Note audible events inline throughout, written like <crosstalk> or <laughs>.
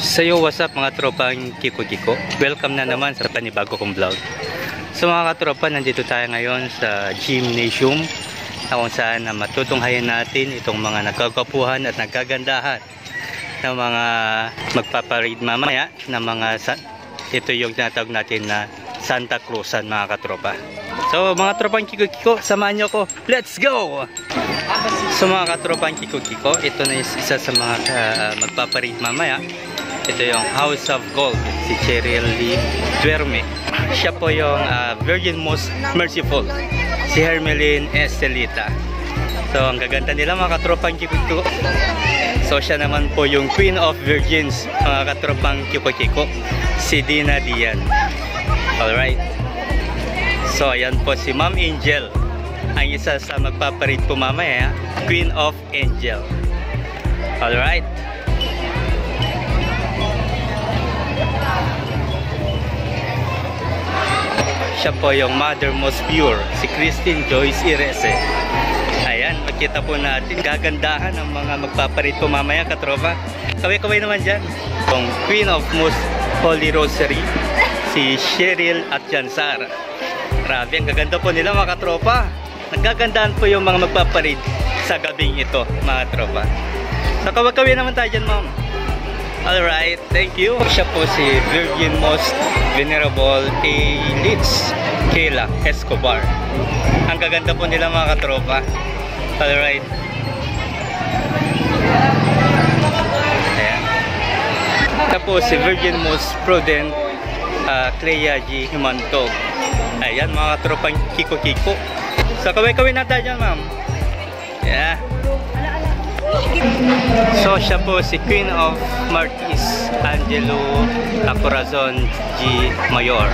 Sayo, what's up mga tropang Kiko Kiko? Welcome na naman sa panibago kong vlog. So mga katropa, nandito tayo ngayon sa gymnasium na kung saan na matutunghayan natin itong mga nagkakapuhan at nagkagandahan ng mga magpaparead mamaya ng mga ito yung tinatawag natin na Santa Cruzan mga katropa. So mga tropang Kiko Kiko, samahan nyo ko. Let's go! So mga katropang Kiko Kiko, ito na is isa sa mga uh, magpaparead mamaya. Ito yung House of Gold, si Cheryl Lee Duerme. Siya po yung ah, Virgin Most Merciful, si Hermeline Estelita. So ang gaganda nila mga katropang Kiko Kiko. So siya naman po yung Queen of Virgins, mga katropang Kiko Kiko, si Dina Dian. Alright. So ayan po si Ma'am Angel ang isa sa magpaparead po mamaya, Queen of Angel. Alright. Siya po yung Mother Most Pure, si Christine Joyce Irese. Ayan, makita po natin gagandahan ng mga magpaparead po mamaya, katropa. Kaway-kaway naman dyan. Yung Queen of Most Holy Rosary, si Cheryl at Jansar. Grabe, ang gaganda po nila mga katropa. Nagkagandahan po yung mga magpaparid sa gabing ito, mga tropa. So, kawag-kawin naman tayo dyan, ma'am. Alright, thank you. Siya po si Virgin Most Venerable A. Litz Kayla Escobar. Ang gaganda po nila mga katropa. Alright. Ayan. Tapos si Virgin Most Prudent uh, Clea G. Himantog. Ayan mga tropang kiko-kiko. So kaway-kaway na tayo dyan ma'am. Yeah. So siya po si Queen of Martis Angelo Acorazon G. Mayor.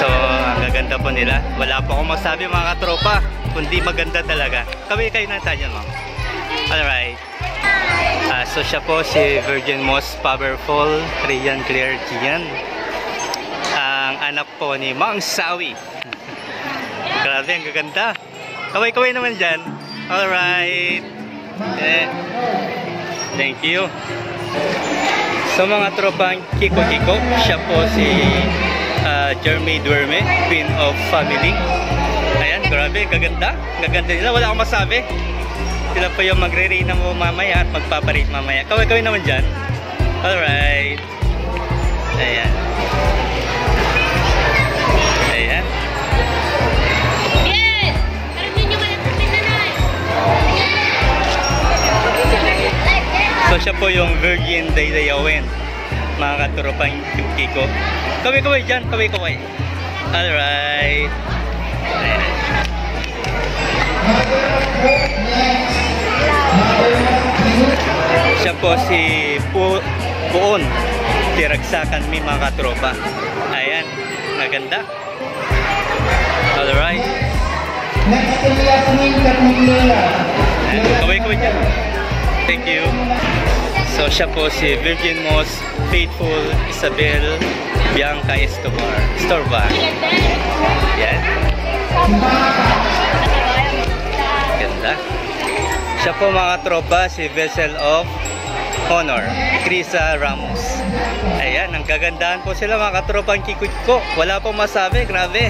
So ang gaganda po nila. Wala po akong masabi mga katropa. Kundi maganda talaga. Kaway kayo na tayo ma'am. Alright. Ah, so siya po si Virgin Most Powerful Rian Claire Gian. Ang anak po ni Mang Sawi. <laughs> Grabe, ang gaganda. Kaway-kaway naman dyan. Alright. Eh, thank you. So mga tropang Kiko-Kiko, siya po si ah, Jeremy Duerme, Queen of Family. Ayan, grabe, gaganda. Gaganda nila, wala akong masabi. Sila po yung magre-rate mo mamaya at magpaparate mamaya. Kaway-kaway naman dyan. Alright. Ayan. So siya po yung Virgin Daydayawen. Mga katuropang Kiko. Kaway-kaway dyan, kaway-kaway. Alright. Siya po si Pu Puon. Tiragsakan mi mga katropa. Ayan, naganda. Alright. Ayan, Kaway-kaway dyan. Thank you. So siya po si Virgin Most Faithful Isabel Bianca Escobar. Estorba. Yan. Ganda. Siya po mga tropa si Vessel of Honor, Krisa Ramos. Ayan, ang gagandahan po sila mga katropang kiko Wala pong masabi, grabe.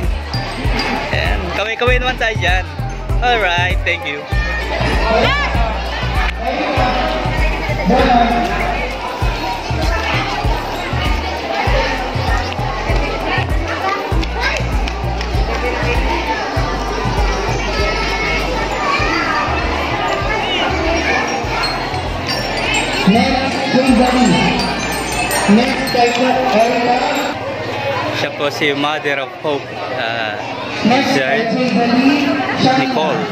Ayan, kaway-kaway naman tayo dyan. Alright, thank you. Siya po si Mother of Hope, uh, Kimberly. Nicole.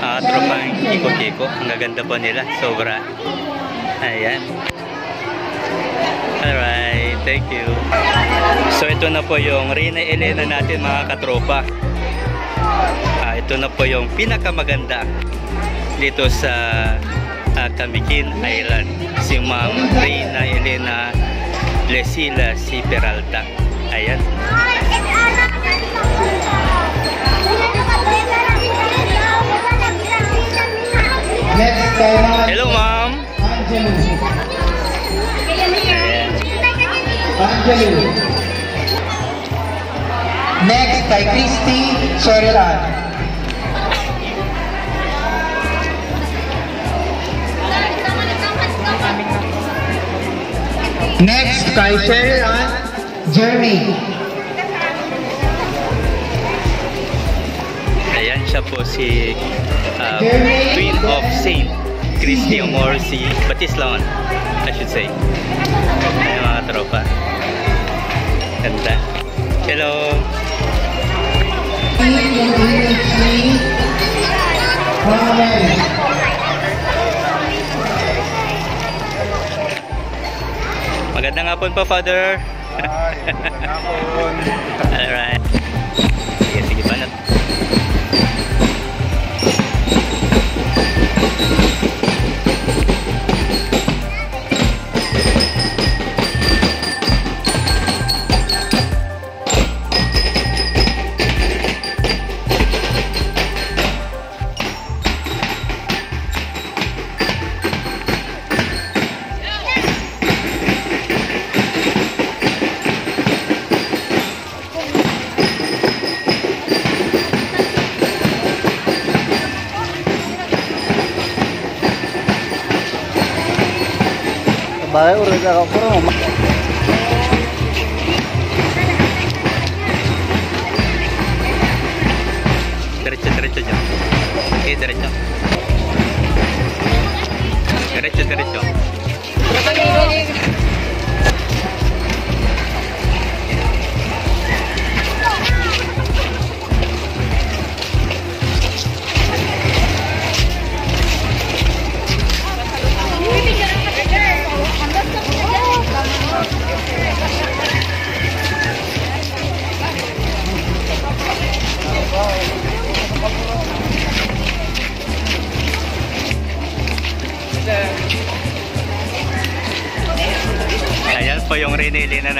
Uh, tropang Kiko-Kiko. Ang gaganda po nila. Sobra. Ayan. Alright. Thank you. So ito na po yung Rina Elena natin mga katropa. Ah, ito na po yung pinakamaganda dito sa uh, Kamikin Island. Si Ma'am Rina Elena Lesila si Peralta. Ayan. Ayan. Angelo. Next kay Christy Sherilyn. Next kay Sherilyn Jeremy. Ayan siya po si uh, Queen of Saint Christy or si Batislaon, I should say. Ayan mga tropa. Ganda. Hello. Magandang hapon po, Father. Ay, hapon. <laughs> Alright. Baik urus gak kurang mo. Diretso, diretso nyo. Okay, diretso.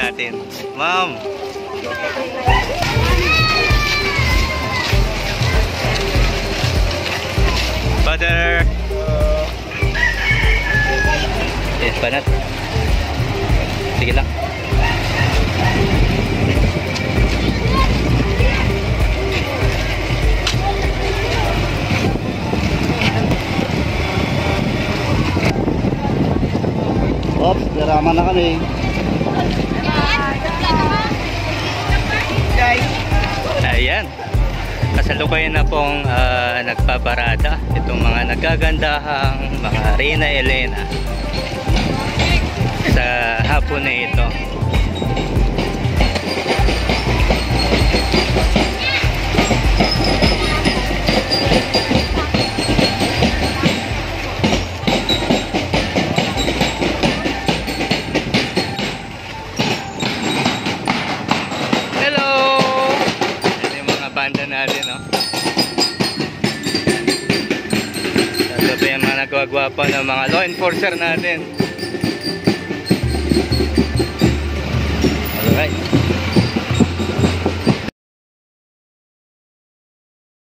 Natin. Ma'am! Father! Yes, banat. Sige lang. Ops, dirama na kami. Ayan. Kasalukuyan na pong ah, nagpaparada itong mga nagagandahang mga Reyna Elena sa hapon na ito. Ito yung mga nagwagwapa ng mga law enforcer natin. Alright.